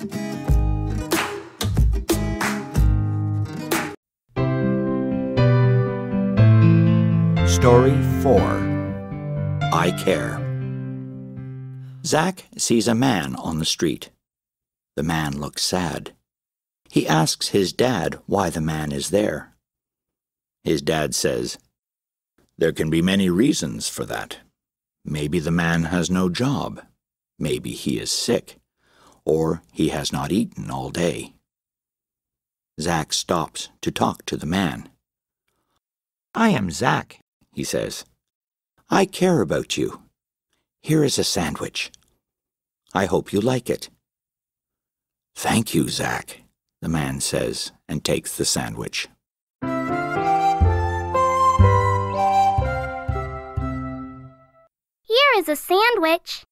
Story 4 I Care. Zack sees a man on the street. The man looks sad. He asks his dad why the man is there. His dad says, There can be many reasons for that. Maybe the man has no job. Maybe he is sick. Or he has not eaten all day. Zack stops to talk to the man. I am Zack, he says. I care about you. Here is a sandwich. I hope you like it. Thank you, Zack, the man says and takes the sandwich. Here is a sandwich.